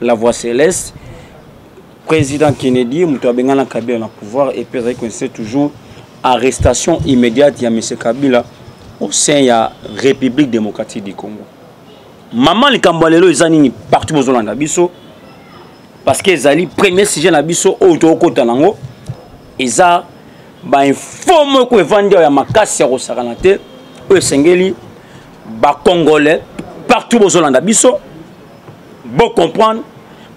la voix céleste président kennedy moto abengana kabila na pouvoir et puis azali koinsiste toujours arrestation immédiate ya monsieur kabila au sein ya république démocratique du congo mama likambo ya lelo eza nini partout bozolanda biso parce que ezali premier sujet na biso oyo tokokota nango eza bainfo moko evandi ya makasi ya kosakana te oyo esengeli bacongolais partout bozolanda biso bo comprendre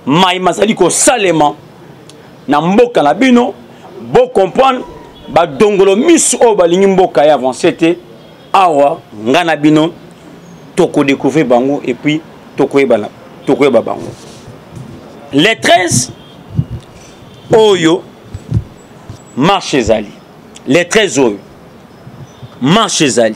mai mazali kosalema na mboka na bino bo comprendre badongolo misu oyo balingi mboka ya avance te awa ngai na bino tokodecouvrir bango epuis tokoyeba tokoyeba bango le 13 oyo marche ezali le 13 oyo marche ezali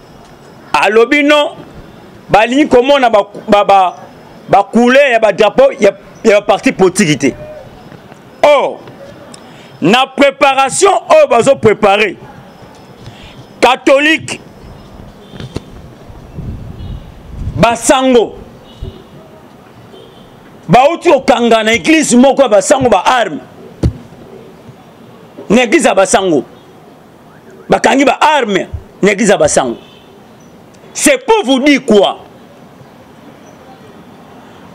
alobi non balingi komona bacouleur ba, ba, ba, ba ya badrapo ya, ya baparti politiki te or na préparation oyo bazo prépare catholique basango bauti kokanga na eglize moko ya basango baarme na eglize ya basango bakangi ba arme na eglise ya basango c'est pour vous dire quoi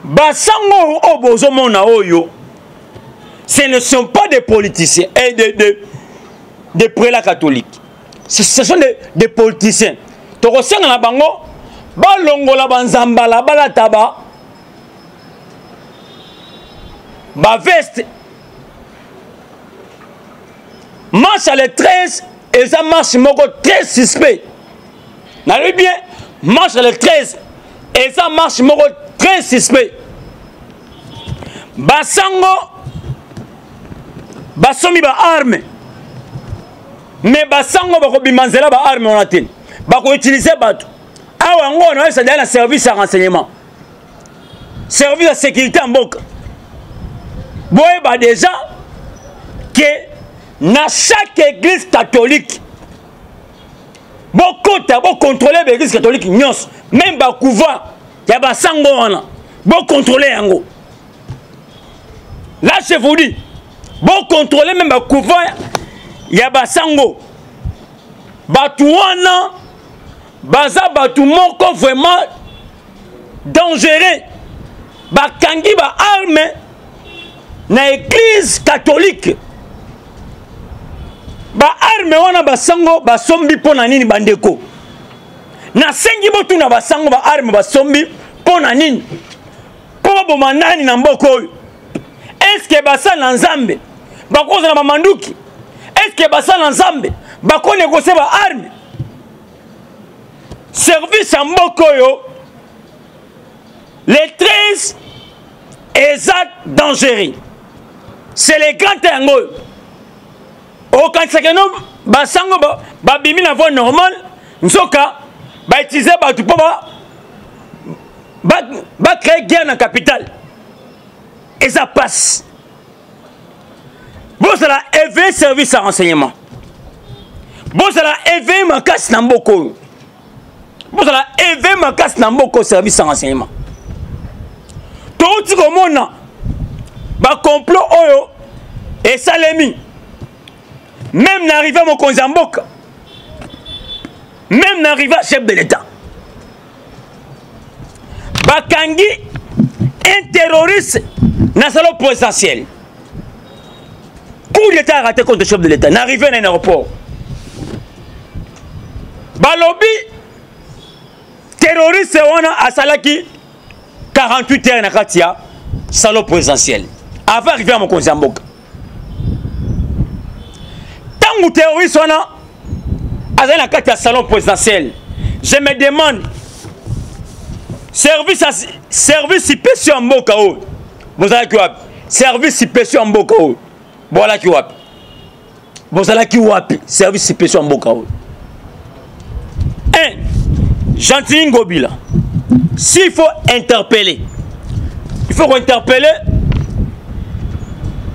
basango oyo oh, bozomona oyo ce ne sont pas des politiciens et eh, des, des, des prélats catholiques ce sont des, des politiciens tokosenga na bango balongola banzambala balata ba baveste marche ya le 13 eza marche moko très suspect nayebi bien marche ya le 13 eza marche moko très suspect basango basombi baarme me basango bakobima nzela baarme wana te bakoutilize bato awa yango wana oyebisa daya na service ya renseignement service ya sécurité ya mboka boyeba déjà ke na chaque église catholique bokota bokontrole baeglise catholique nyonso meme bakouva ya basango wana bokontrole yango là je vous dis bokontrole meme bakouva ya basango bato wana baza bato moko vraiment dangereux bakangi ba arme na eglise catholique baarme wana basango basombi mpo na nini bandeko nasengi botuna basango baarme basombi mpo na nini mpo baboma nani na mboka oyo eske basali na nzambe bakozala bamanduki eske basali na nzambe bakonegose baarme service ya mboka oyo le 13 eza dangereux c'est le grand yango oyo okanisaka no basango babimi na voie normale nzoka bautilize bato mpo bacree guerre na capitale eza mpasi bozala éveille service ya renseignement bozala éveille makasi na mboka oyo bozala éveille makasi na mboka oyo service ya renseignement touti komona bacomplot oyo esalemi meme na arrive mokonzi ya mboka meme na arrive chef de l'état bakangi un terroriste na salo présidentiel coup d'état arate contre chef de l'état na arrivé na un aéroport balobi terroriste wana asalaki 48 heures na kati ya salon présidentiel avant arrivé ya mokonzi ya mboka ntango terroriste wana azali na kati ya salon présidentiel je me demande service service ipesi ya mboka oyo bozalaki wapi service ipesi ya mboka oyo bozalaki wapi bozalaki wapi service ipesi ya mboka oyo un gentili ngobila s'il faut interpeller il faut kointerpeller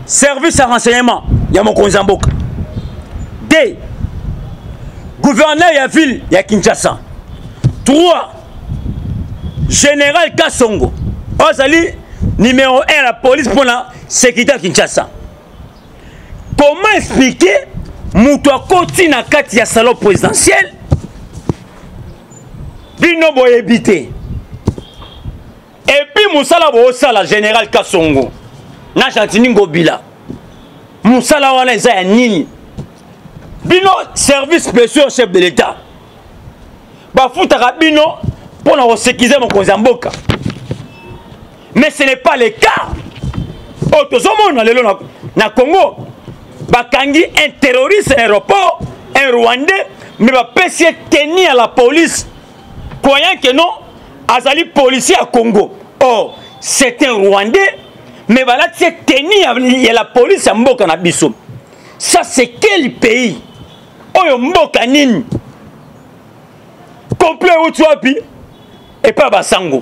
service ya renseignement ya mokonzi ya mboka d gouverneur ya ville ya kinshasa 3 général kasongo oyo azali numéro 1 ya la police mpo na sécurité ya kinshasa comment expliquer moto akoti na kati ya salon présidentiel bino boyebi te epuis mosala boosala général kasongo na gentini ngobila mosala wana eza ya nini bino service spécial chef de l'état bafutaka bino mpo na kosekize mokonzi ya mboka mais ce n'est pas le cas oyo tozomona lelo na, na congo bakangi un terroriste na aéroport un rwandais mais bapesi ye teni ya la police croyant que non azali policier ya congo or c'est un rwandais mais balati ye teni ya, ya la police ya mboka na biso ça c'est quel pays oyo mboka nini complot euti wapi epai basango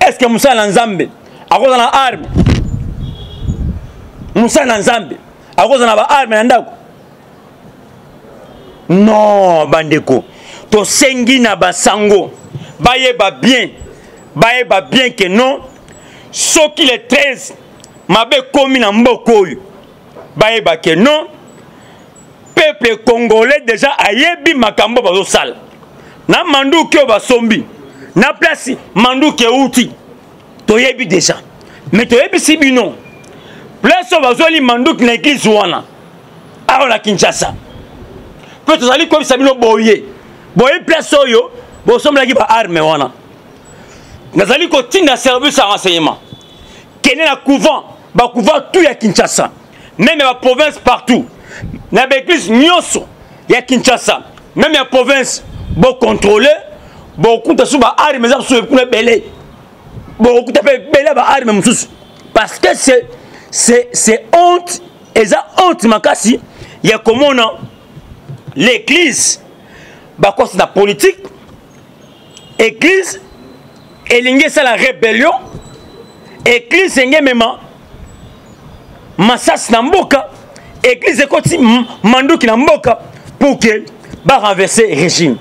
est ce que mosala na nzambe akozala na arme mosala na nzambe akozala na baarme na ndako non bandeko tosengi na basango bayeba bien bayeba bien ke non soki le 13 mabe ekomi na mboka oyo bayeba ke non peuple congolais deja ayebi makambo bazosala na manduki oyo basombi na place manduki euti toyebi deja me toyebisi bino place oyo bazweli manduki na eglize wana awa na kinshasa mpe tozali koyebisa bino boye boye place oyo bosombelaki baarme wana nazali kotinda service ya renseignement kende na couvent bacouvent tu ya kinshasa meme ya baprovince partout na baeglise nyonso ya kinshasa meme ya province bocontrole bokokuta so baarme eza mosusu kuna ebele bokokuta mpe ebele ya baarme mosusu parce que c'est honte eza honte makasi ya komona l'église bakosi na politique eglise elingi esala rebellion eglise enge emema masasi na mboka eglise ekoti manduki na mboka pour que ba renverser régime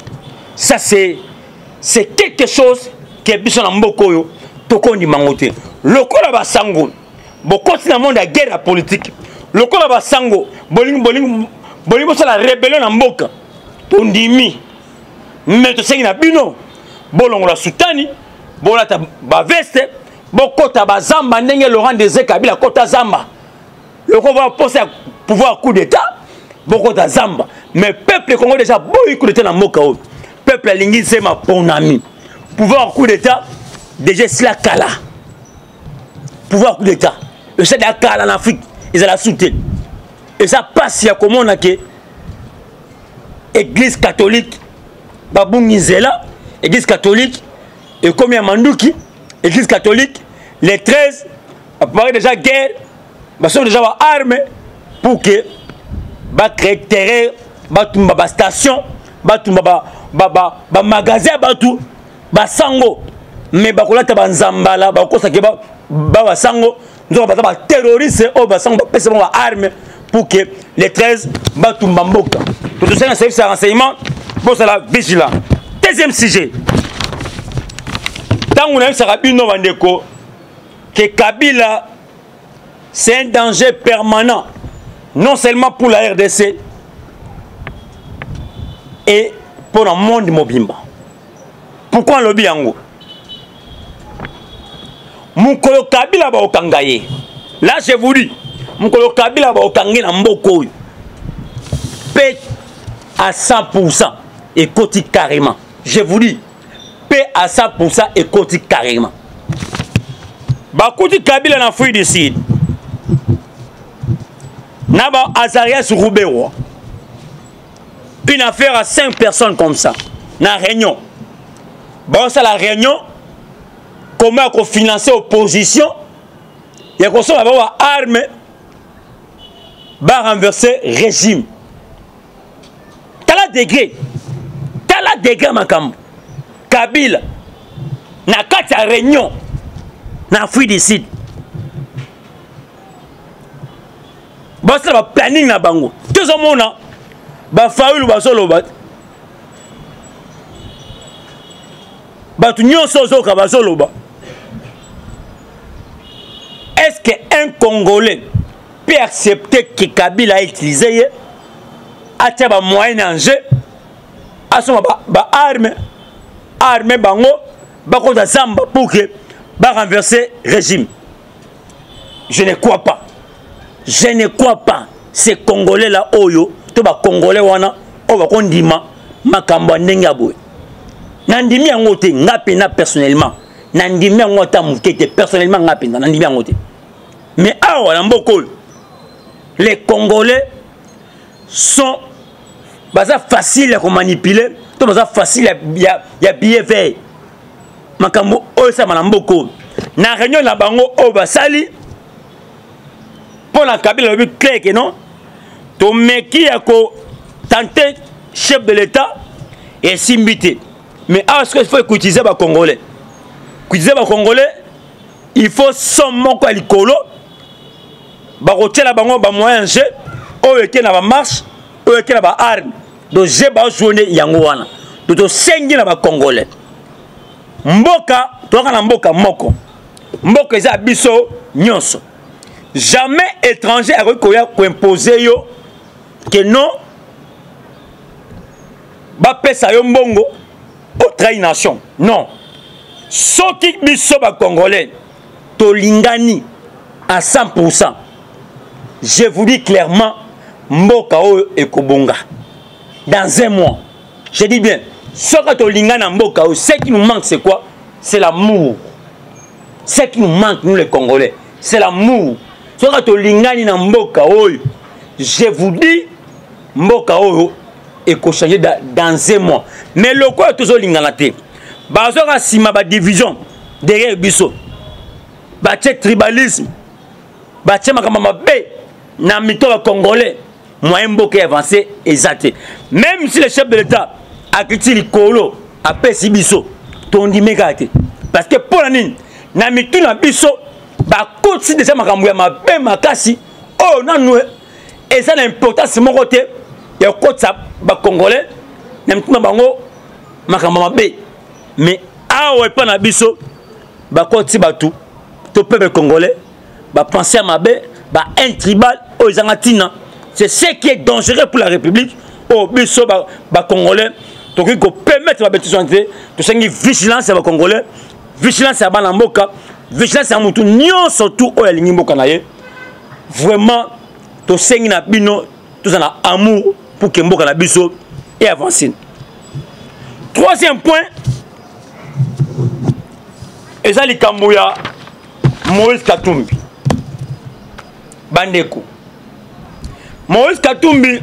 ça c'est c'est quelque chose que biso na mboka oyo tokondima yango te lokola basango bokoti na monde ya guerre ya politique lokola basango bolingi bolingi bolingi bosala rebellion na mboka tondimi mais tosengi na bino bolongola sutani bolata baveste bokota bazamba ndenge laurent dese kabila akota zamba loko ba posa ya pouvoir coup d'état bokota zamba mais peuple congo déjà boyi coup d'état na mboka oyo peuple alingi nse maponami pouvoir coup d'état déjà esila kala pouvoir coup d'état esali ya kala na afrique ezala su te eza mpasi ya komona ke église catholique babungi nzela église catholique ekomi ya manduki église catholique les 13 bapare déjà guerre basoki déjà baarme pour que bacrée terreur batumba bastation batumba bamagasin ya bato basango me bakolata banzambala bakosake babasango nzoka baza baterroriste oyo basango bapesa bango baarme pour que les 13 batumba mboka totosali na service ya renseignement bozala vigilant deuxième sujet ntango nayebisaka bino bandeko ke kabila c'est un danger permanent non seulement pour la rdc et mpo na monde mobimba pourkui alobi yango mokolo kabila baokanga ye la je vous dis mokolo kabila baokanga ye na mboka oyo pe à 100 pourcent ekoti carrément je vous dis pe à 100 pourcent ekoti carrément bakuti kabila na fruit du sud na ba azarias rubewa une affaire à 5 personnes comme ça na réunion baosala réunion comment ya kofinance opposition ya kosomba bango baarme barenverse régime tala degre tala degre makambo kabila na kati ya réunion na afrique du sud basala ba planning na bango tozomona bafayulu bazoloba bato nyonso ozoka bazoloba est ce que un congolais peut accepter que kabila autilize ye atia bamoyen en jeu asomba baarme arme bango bakota zamba pour que barenverse régime je ne crois pas je ne crois pas ce congolais la oyo to bacongolais wana oyo bakondima makambo ya ndenge ya boye nandimi yango te nga mpena personnellement nandimi yango ata moke te personnellement nga mpenza nandimi yango te mais awa na mboka oyo les congolais sont baza facile ya komanipule to baza facile ya, ya, ya bieveille makambo oyo esama na mboko na réunion na bango oyo basali mpo na kabila alobi kleke no tomeki ya kotante chef de l'état esimbi te mais awa sikoyo faut ekoutilize bacongolais koutilize bacongolais il faut som moko ya likolo bakotyela bango bamoyen ya jeu oyo eke na bamarche oyo eke na baarme do jeu bazwo nde yango wana to tosengi na bacongolais mboka toyaka na mboka moko mboka eza ya biso nyonso jamais étranger akoki koya koimpose yo ke non bapesa yo mbongo otrahi nation non soki biso bacongolais tolingani à 100% je vous dis clairement mboka oyo ekobonga dans un mois je dis bien soki tolingani na mboka oyo ce qui nous manque c'est quoi c'est l'amour ce qui nous manque nous les congolais c'est l'amour soki tolingani na mboka oyo je vous dis mboka oyo ekochange dans un mois mais lokola tozolingana te bazoka nsima badivision derrière biso batie tribalisme batie makambo mabe na mito ya congolais moyen mboka avance eza te même si le chef de l'état akiti likolo apesi biso tondime kaka te parce que mpo na nini na mitu na biso bakotisi deja makambo ya mabe makasi oyo nanu eza na importance moko te ya kokotisa bacongolais na mitu na bango makambo mabe mais awa epa na biso bakoti bato to peuple congolais bapense ya mabe ba haine tribal oyo ezanga ntina c'est ce qui est dangereux pour la république oyo oh, biso bacongolais tokoki kopermettre babetise wana te tosengi vigilance ya bacongolais vigilance ya bana mboka vigilance ya motu nyonso tu oyo alingi mboka na ye vraiment tosengi na bino toza na amour pour que mboka na biso e avance troisième point eza likambo ya moïse katumbi bandeko moïse katumbi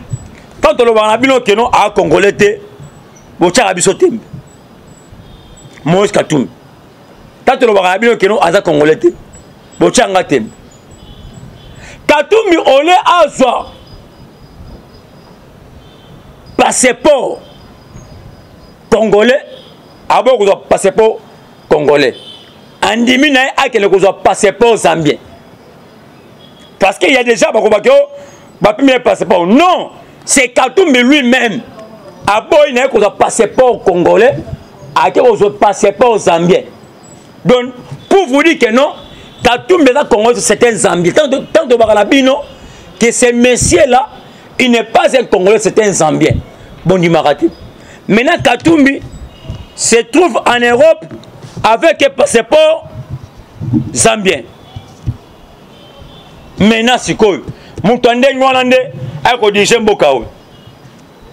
ntango tolobaka na bino keno aa congolais te botyaka biso tembe moïse katumbi ntango tolobaka na bino keno aza congolais te botya nga tembe katumbi ole azwa passeport congolais aboyi kozwa passeport congolais andimi na ye akende kozwa passeport zambien parce que ya déjà bakobaki o bapimi ye passeport non c'est katumbi lui-même aboyi na ye kozwa passeport congolais ake kozwa passeport zambien donc pour vous dire que non katumbi eza congolais c'est un zambien tant tobaka na bino que ce monsieur là il n'est pas un congolais c'est un zambien bondimaka te maintenant katumbi se trouve en europe avec un passeport zambien maintenant sikoyo moto ya ndenge wana nde akodirige mboka oyo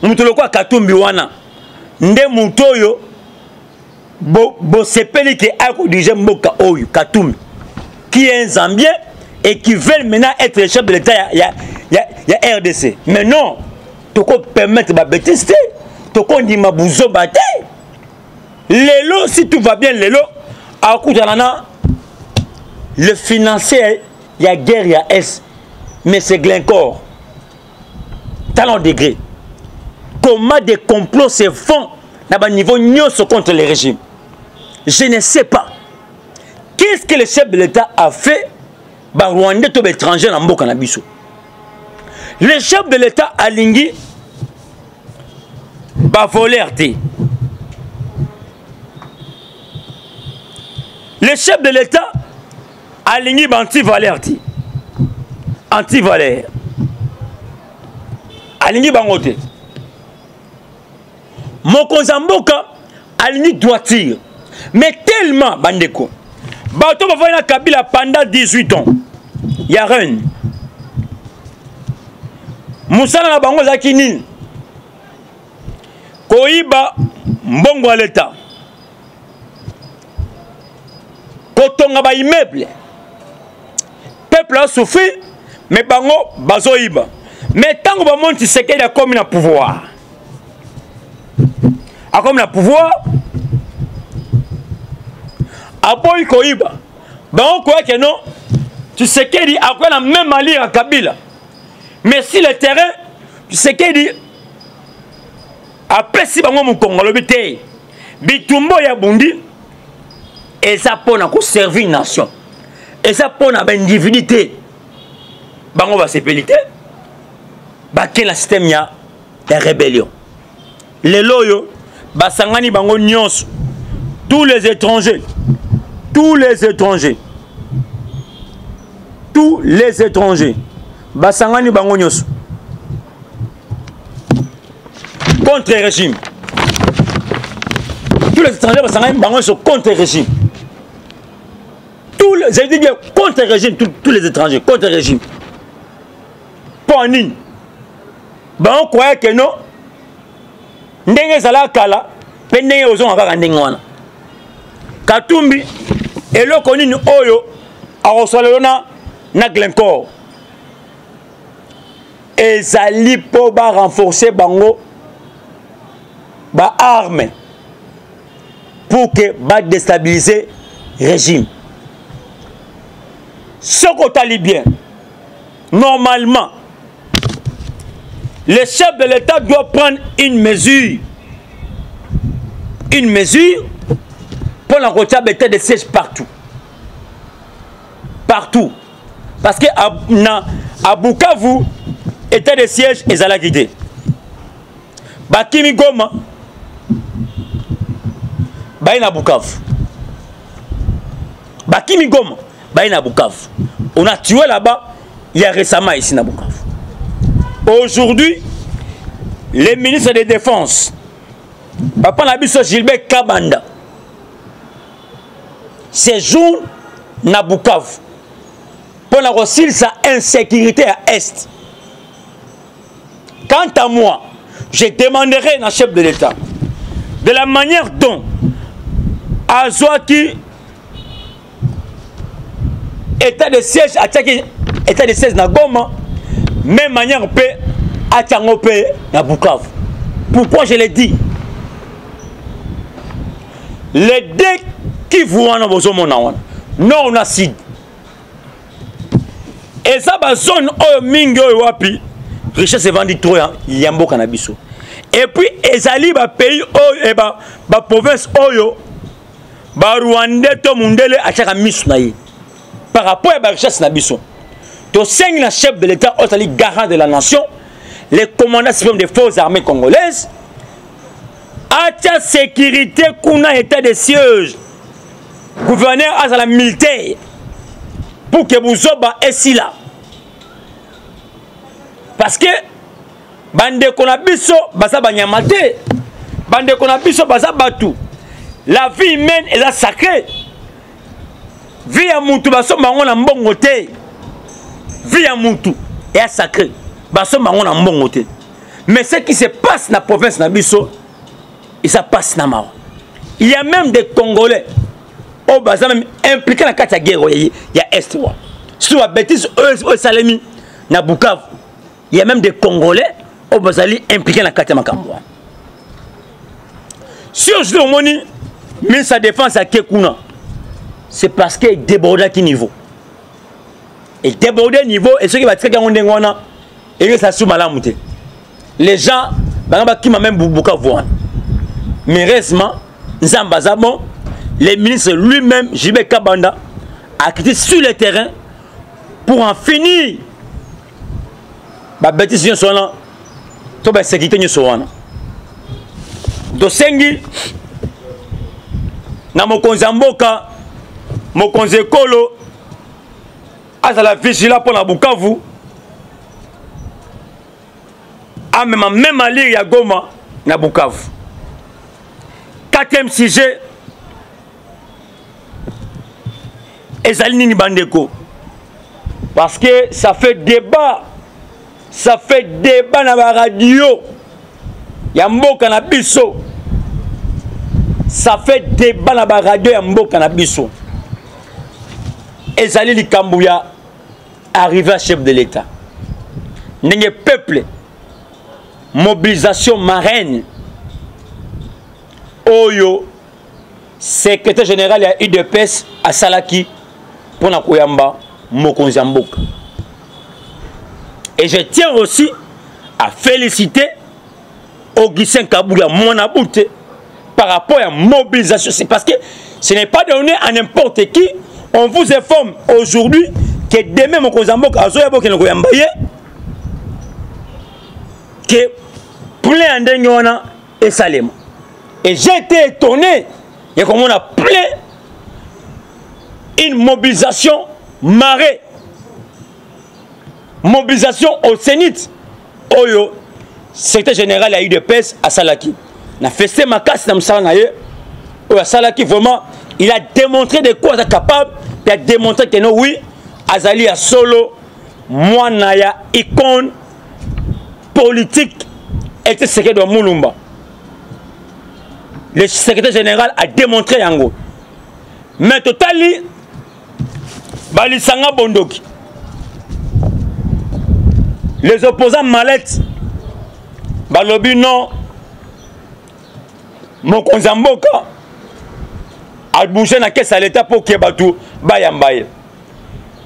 moto lokola katumbi wana nde moto oyo bosepeli bo ke aya kodirige mboka oyo katumi qui est un zambien et qui veulent maintenant être chef de l'état ya, ya, ya, ya rdc mais non tokopermettre babetise te tokondima buzoba te lelo si tout va bien lelo akutana na le financier ya guerre ya est mais c'est glencore Talent degré. Comment des complots se font à niveau nyonso contre le régime Je ne sais pas. Qu'est-ce que le chef de l'État a fait bah, Rwandais tout étranger dans le cannabis Le chef de l'État a lingi bah, volé RT. Le chef de l'État alingi ba anti valeur ti anti valeur alingi bango te mokonzi ya mboka alingi droitire mais tellement bandeko bato bafandi na kabila pendant 18 ans ya reine mosala na bango ezalaki nini koyiba mbongo ya leta kotonga ba immeuble peuple a souffrir mais bango bazoyiba mais ntango bamoni tshisekedi akomi na pouvoir akomi na pouvoir aboyi koyiba bango koya ke non tshisekedi akoya na meme ali ya kabila mais si le terrain tshisekedi apesi bango mokongo alobi te bitumba oyo abundi eza mpo na koservir nation eza mpo na baindividu te bango basepeli te bake na systeme ya ya rébellion lelo oyo basangani bango nyonso tous les étrangers tous les étrangers tous les étrangers basangani bango nyonso contre régime tous les étrangers basangani bango nyonso contre régime tous les dit bien contre régime tous, tous les étrangers contre régime mpo nini bango kwaya keno ndenge ezalaka kala mpe ndenge ozonga kaka ndenge wana katumbi eloko nini oyo akosala lelo na na glencore ezali mpo barenforce bango baarme pour ke badestabilize régime soko otali bien normalement le chef de l'État doit prendre une mesure. Une mesure pour la retable de sièges partout. Partout. parce que à, na, à bukavu état de siège ezalaki te bakimi goma baye na bukavu bakimi goma baye na bukavu on a tué là-bas il y a récemment ici na bukavu aujourd'hui le ministre de défense papa na biso gilbert kabanda sejour na bukavu mpo na kosilisa insécurité ya est quant à moi je demanderai na chef de l'état de la manière dont azwaki état de siège atiaki état de siège na goma même manière mpe atia yango mpe na bukavu pourquoi je le dis les deux kivu wana bozomona wana nord na sud eza bazone oyo mingi oyo wapi richesse evandi tro ya, ya mboka na biso epuis ezali bapays oyo e baprovince ba oyo barwandais to mundele atyaka miso na ye par rapport ya barichesse na biso tosengi na chef de l'état oyo azali garant de la nation le commandant supreme des forces armées congolaises atya sécurité kuna état de siège gouverneur azala militaire pour que buzoba esila parce que bandeko na biso baza banyama te bandeko na biso baza bato la vie humaine eza sacré vie ya mutu basomba yango na mbongo te vie ya mutu eya sacré basomba yango na mbongo te mais ce qui se passe na province na biso eza passe na mawa il y a même des congolais oyo baza même impliqué na kati ya guerre ya est wa sur ba bêtise oyo esalemi na bukavu il y a même des congolais oyo bazali impliqué na kati ya makambo wana si ozwi omoni ministre ya défense ake kuna c'est parce que edebordaki niveau edeborde niveau esoki batikaki yango ndenge wana eyo eza su malamu te les gens banga bakima meme bukavu wana mais heureusement nzambe aza bon le ministre lui-même jibe kabanda akiti sur le terrain pour en finir babetise nyonso wana to basekirite nyonso wana tosengi na mokonzi ya mboka mokonzi ekolo azala vigila mpo na bukavu amema meme alire ya goma na bukavu quatrième sujet ezali nini bandeko parce que ça fait débat ça fait débat na ba radio ya mboka na biso ça fait débat na ba radio ya mboka na biso ezali likambo ya arrivé à chef de l'état ndenge peuple mobilisation marraine oyo secrétaire général ya udps asalaki mpo na koyamba mokonzi ya mboka et je tiens aussi à féliciter augustin kabuya mwana bute par rapport à mobilisation c'est parce que ce n'est pas donné à n'importe qui on vous informe aujourd'hui que demain mokonzi ya mboka azoya bokende koyamba ye que plein ya ndenge wana esalema et j'ai été étonné ya komona plein une mobilisation marée mobilisation au sénit oyo secrétaire général ya udps asalaki na feste makasi na mosala na ye oyo asalaki vraiment il a démontré de quoi aza capable mpe a démontré que no oui azali ya solo mwana ya icone politique ete sekedo ya mulumba le secrétaire général a démontré yango mais totali balisanga bondoki les opposants malette balobi non mokonzi ya mboka abouge na kesi ya leta mpo ke bato bayamba ye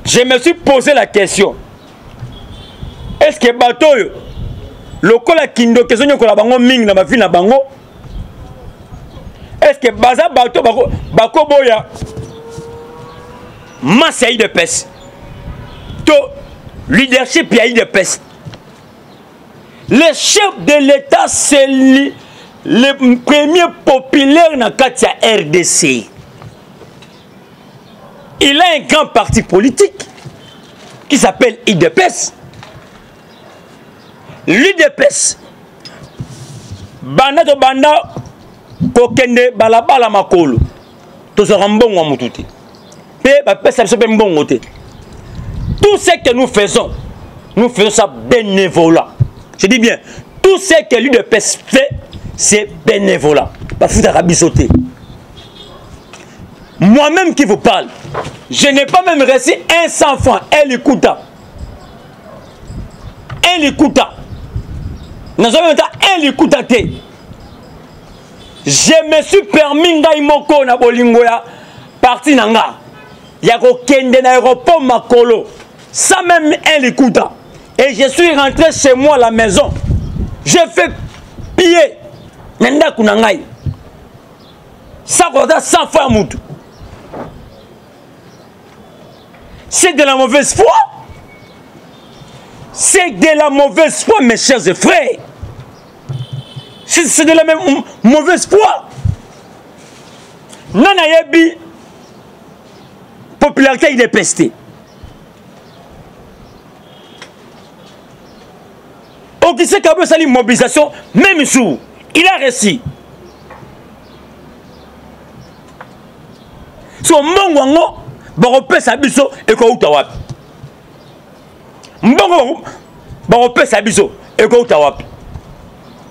je me suis posé la question est ce que bato oyo lokola kindoki ezonyokola bango mingi na bavi na bango est ce que baza bato bakoboya bako masse ya idps to leadership ya idps le chef de l'état c'est le, le premier populaire na kati ya rdc il a un grand parti politique qui s'appelle idps l'udps banda tobanda kokende balabala makolo tozwaka mbongo ya motu te mpe bapesa biso mpe mbongo te tout ce que nous faisons nous faisons ça bénévolat je dis bien tout ce que l'udps fait c'est bénévolat bafutaka biso te Moi-même qui vous parle, je n'ai pas même reçu un 100 francs. Elle écoute. Elle écoute. Nous avons elle écoute. Je me suis permis ngai moko na bolingo ya parti na nga ya kokende na aéroport makolo sans même un likuta et je suis rentré chez moi la maison je fais pied na ndako na ngai sako aza sans foi ya mutu c'est de la mauvaise foi c'est de la mauvaise foi mes chers et frères c'est de la même mauvaise foi nani ayebi popularité idepeste okise kabo esali mobilisation même jour il a réussi so mbongo yango bakopesa biso ekouta wapi mbongo bakopesa biso ekouta wapi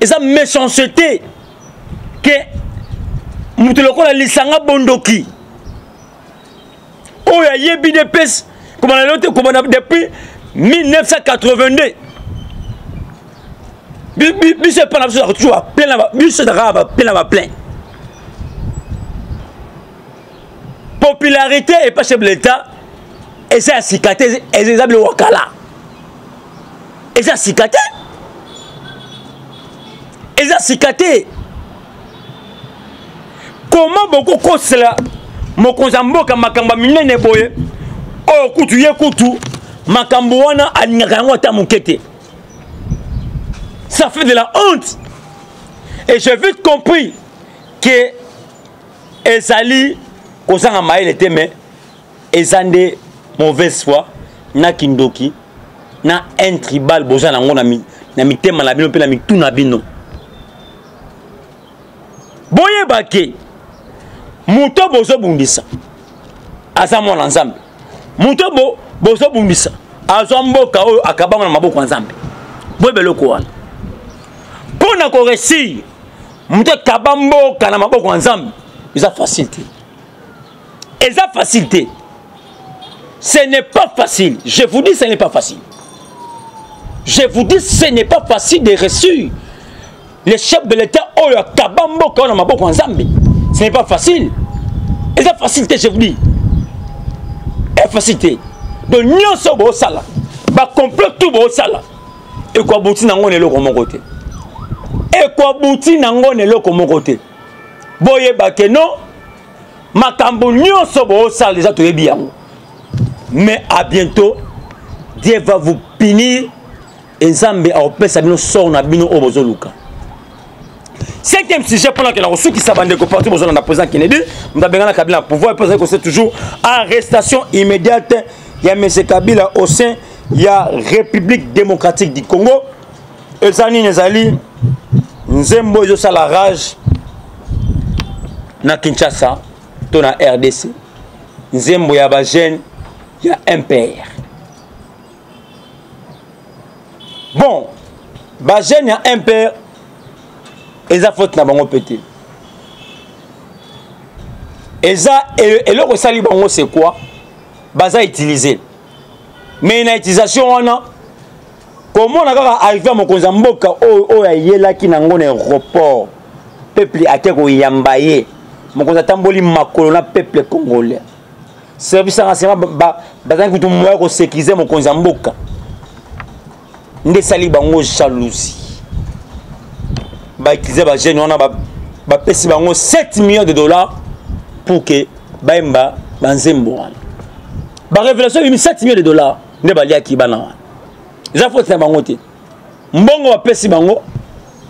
eza méchanceté ke moto lokola lisanga bondoki oyo ayebi dps kobana lelo te kobana depuis 1982 biso epa na biso ezaka toujours baplein na biso ezaka baplein na baplein popularité epa chef de l'état eza ya sika te eza biloko ya kala eza sika te eza sika te koma bokokosela mokonzi ya mboka makambo ya minene boye oyo oh, kutu ye kutu makambo wana alingaka yango ata moke te ça fait de la honte et j'ai vite compris que ezali kozanga mayele te mais eza nde mauvaise foi na kindoki na haine tribal boza nango na, mi, na mitema na bino mpe na mitu na bino boyeba ke moto bozobundisa aza mwana nzambe moto bo bozobundisa azwa mboka oyo akabango na maboko ya nzambe boyeba eloko wana mpo na koresire moto akaba mboka na maboko ya nzambe eza facile te eza facile te ce n'est pas facile je vous dis ce n'est pas facile je vous dis ce n'est pas facile de reçu le chef de l'état oyo akaba mboka wana maboko ya nzambe ce n'est pas facile eza facile te je vous dis e facile te donc nyonso bosala bacomplot tout bosala ekoabuti na ngo na eloko moko te ekoabuti na ngo na eloko moko te boyeba ke non makambo nyonso boosala deja toyebi yango mais à bientôt dieu va vous punir enzambe akopesa bino sor na bino oyo bozoluka cinquième sujet mpona kenda kosukisa bandeko parti bozolanda président kennedy moto abengana kabila na pouvoir mpe ozali kose toujours arrestation immédiate ya mese kabila au sein ya république démocratique du congo eza nini ezali nzembo ezosala rage na kinshasa to na rdc nzembo ya bajeune ya mpr bon bajeune ya mpr eza faute na bango mpe te eza eloko esali bango c'est quoi baza utiliser mais na utilisation wana komona kaka arrive ya mokonzi ya mboka oyo oyo ayelaki nango na aéroport peuple ake koyamba ye mokonzi atamboli makolo na peuple congolais service ya renseignement bazangi kutu moya kosekirize mokonzi ya mboka nde esali bango jalousie bautilize bajeune wana bapesi bango 7 millions de dollars pour que bayemba banzembo wana barévélation ebimi 7 millions de dollars nde baliaki bana wana eza foti na bango te mbongo bapesi bango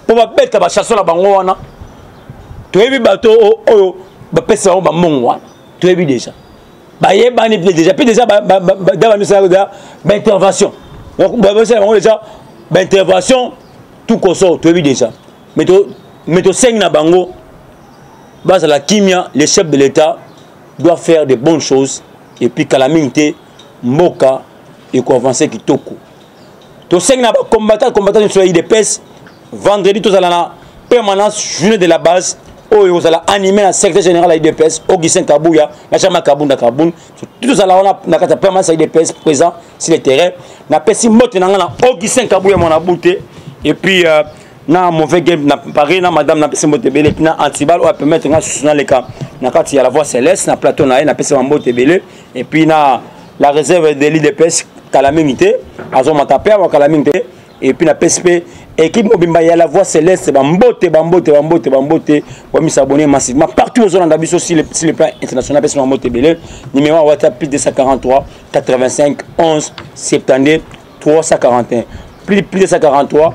mpo babeta bachanson na bango wana toyebi bato oyo bapesi bango bambongo wana toyebi déjà bayebani mpe déjà mpe déjà da bamisalaka da baintervention basala bango déjà baintervention tout consort toyebi déjà mais tosengi na bango bazala kimia le chef de l'état doit faire de bonnes choses epuis kala mingi te mboka ekoavanse kitoko tosengi na bacombatant combatant nyonso ya idps vendredi tozala na permanence journée de la base oyo ekozala anime na secrétaire général ya idps augustin kabuya na jama kabunda kabun tozala wana na kati ya permanence ya idps présent sur le terrain napesi mbote na ngai na augustin kabuya mwana bute et puis euh, na mauvais game na paris na madame napesi mbote ebele epuis na antibal oyo apermettre ngai susu naleka na kati ya la voix céleste na plateau na ye napesi bambote ebele et puis na la réserve de l'idps kala mingi te azomata mpe awa kala mingi te et puis napesi mpe équipe mobimba ya la voix céleste bambote bambote bambote bambote bomisabone massivement partout ozolanda biso si le, si le plan international apesi bambote ebele numéro ya whatsapp plus 243 85 11 72 341 plus, plus 243